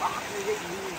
Paham.